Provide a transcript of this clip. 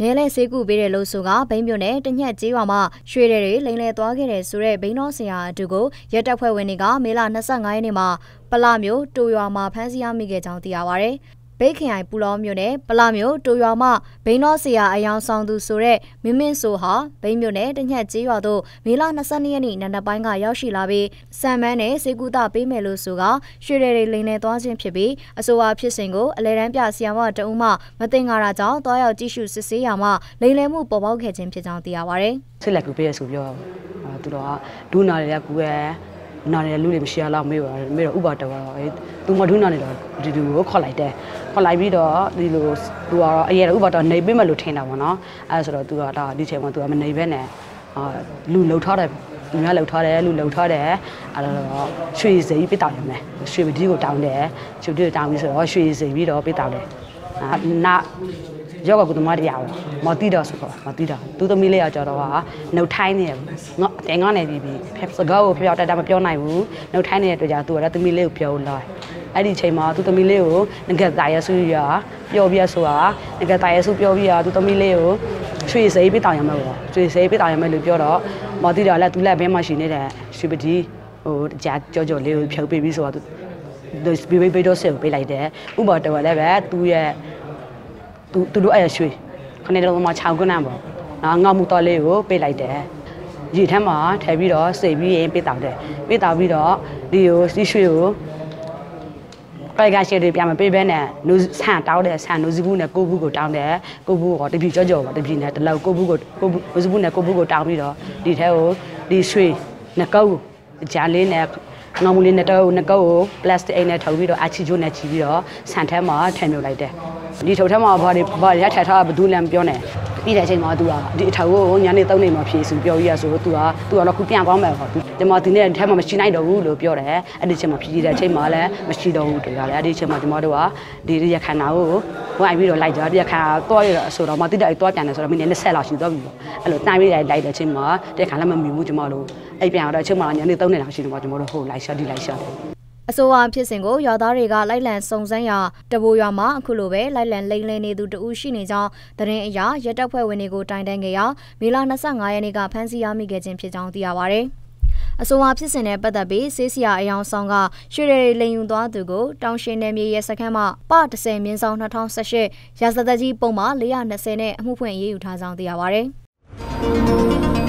နဲလဲဆေးကူပေးတယ်လို့ဆိုကဘိန်းမြို့နယ်တညက်ကျေးရွာမှာရွှေတွေလိန်လဲသွားခဲ့တယ်ဆိုတဲ့ဘိန်းတော်ဆရာအတူကိုရဲတပ်ဖွဲ့ဝင်တွေကမေလ25ရက်နေ့မှာပလမျိုးတူရွာမှာဖမ်းဆီးရမိခဲ့ကြောင်းသိရပါဗျ။ ဘိတ်ခရိုင်ပူလောမြို့နယ်ပလမြို့တူရွာမှဘိန်းတော်ဆရာအယောင်ဆောင်သူဆိုတဲ့မင်းမင်းဆိုဟာဘိန်းမြို့နယ်တညက်ကျေးရွာသို့မေလ22ရက်နေ့နံနက်ပိုင်းကရောက်ရှိလာပြီးစံမန်းနဲ့စေကူတာပေးမယ်လို့ဆိုကရွှေရည်တွေလိန်နေသွားခြင်းဖြစ်ပြီးအဆိုပါဖြစ်စဉ်ကိုအလဲတန်းပြဆီယမတအုံးမှမတင်ကြတာကြောင့်တွားရောက်ကြည့်ရှုစစ်ဆေးရမှလိန်လည်မှုပေါ်ပေါက်ခဲ့ခြင်းဖြစ်ကြောင်းသိရပါဗျ။ဆိတ်လက်ကူပေးရဆိုပြောသူတို့ကဒူနာတွေကကူရဲ့ နာနေလူတွေမရှိရလောက်မေးပါမေးတော့ဥပါတော်တော့အဲသူမဒုနာနေတော့ဒီလူကိုခေါ်လိုက်တယ်ခေါ်လိုက်ပြီးတော့ဒီလိုသူကတော့အရင်ဥပါတော်နေပေးမယ်လို့ထင်တာပေါ့နော်အဲဆိုတော့သူကဒါဒီချိန်မှာသူကမနေဘဲနဲ့အာလူလှုပ်ထားတယ်လူများလှုပ်ထားတယ်လူလှုပ်ထားတယ်အဲ့တော့ရွှေစိပြီးတောင်းရမယ်ရွှေပတိကိုတောင်းတယ်ရွှေပတိကိုတောင်းပြီးဆိုတော့ရွှေစိပြီးတော့ပေးတောင်းတယ်နာ ယောဂကုသမားတရားပေါ့မတိတော့ဆိုတော့မတိတော့သူသမီးလေးကကြတော့ဟာနှုတ်ထိုင်းနေတယ်ငါတဲငါနေပြီးပြီးဖက်စကားကိုဖျောက်တက်တာမပြောနိုင်ဘူးနှုတ်ထိုင်းနေတဲ့အတွက်ကြောင့်သူကလည်းသမီးလေးကိုပြောလာအဲ့ဒီချိန်မှာသူသမီးလေးကိုငကတာရဆူရပြောပြဆိုတာငကတာရဆူပြောပြရသူသမီးလေးကိုရွှေစိပေးတောင်ရမယ်ပေါ့ရွှေစိပေးတောင်ရမယ်လို့ပြောတော့မတိတော့လည်းသူလက်ဘဲမှာရှိနေတဲ့ရွှေပတိဟိုကြာကြောကြောလေးကိုဖြုတ်ပေးပြီးဆိုတော့သူဘေးဘေးတော့ဆက်ကိုပေးလိုက်တယ်ဥပမာတော့လည်းပဲသူ့ရဲ့ သူသူတို့အဲ့ရွှေခနဲ့တော့မှ6ခုနန်းပေါ့နော်ငေါမှုတော်လေးကိုပေးလိုက်တယ်ရေထမ်းမှာထည့်ပြီးတော့စိတ်ပြီးရင်ပေးတောက်တယ်ပေးတောက်ပြီးတော့ဒီကိုစီးရွှေကိုပိုက်ကရှယ်တွေပြမပေးဘဲနဲ့နူဆန်တောင်းတယ်ဆန်နူစဘူးနဲ့ကိုဘူးကိုတောင်းတယ်ကိုဘူးကတပြီကြောကြောပါတပြီနဲ့တလောက်ကိုဘူးကိုကိုဘူးနူစဘူးနဲ့ကိုဘူးကိုတောင်းပြီးတော့ဒီထဲကိုဒီရွှေနှကုတ်ဂျာလေးနဲ့ ငေါမှုလေးနဲ့တော့နှကုတ်ကိုပလတ်စတစ်အိတ်နဲ့ထုတ်ပြီးတော့အချီချိုးနဲ့ချီပြီးတော့ဆန်ထဲမှာထည့်မြုပ်လိုက်တယ်ဒီထုတ်ထဲမှာဘာတွေဘာတွေရထထထားဘယ်သူလဲမပြောနဲ့ ပြီးတဲ့အချိန်မှာ तू ကဒီအထောက်ကိုညနေ3နေမှာဖြေစုပြောရရဆို तू က तू ကတော့ခုပြန်သွားမယ်ဟော तू ဒီမှာဒီနေ့ထဲမှာမရှိနိုင်တော့ဘူးလို့ပြောတယ်အဲ့ဒီအချိန်မှာဖြေကြည့်တဲ့အချိန်မှာလည်းမရှိတော့ဘူးတွေ့ရတယ်အဲ့ဒီအချိန်မှာကျွန်တော်တို့ကဒီရခန္ဓာကိုဝိုင်းပြီးတော့လိုက်ကြရခန္ဓာတော့ရဆိုတော့မတိတဲ့အတော့ပြန်တယ်ဆိုတော့မိနစ်20လောက်ရှိသွားပြီပေါ့အဲ့လိုတိုင်းပြီးလိုက်လိုက်တဲ့အချိန်မှာတဲ့ခါလည်းမမီဘူးကျွန်တော်တို့အဲ့ပြန်တော့အချိန်မှာညနေ3နေလောက်ရှိတယ်ပေါ့ကျွန်တော်တို့ဟိုလိုက်ရှာဒီလိုက်ရှာတယ် အဆိုပါဖြစ်စဉ်ကိုရွာသားတွေကလိုက်လံစုံစမ်းရာတဘိုရွာမှာအခုလိုပဲလိုက်လံလိမ့်လည်နေသူတဦးရှိနေကြောင်းသတင်းအရရဲတပ်ဖွဲ့ဝင်တွေကိုတိုင်တန်းခဲ့ရာမေလ25ရက်နေ့ကဖမ်းဆီးရမိခဲ့ခြင်းဖြစ်ကြောင်းသိရပါဗျ။အဆိုပါဖြစ်စဉ်နဲ့ပတ်သက်ပြီးဆေးဆရာအယောင်ဆောင်ကရွှေရည်လိန်ယူသွားသူကိုတောင်ရှင်နယ်မြေရဲစခန်းမှပ30မြင်းဆောင်2018ရာဇသက်ကြီးပုံမှ420နဲ့အမှုဖွင့်ရေးယူထားကြောင်းသိရပါဗျ။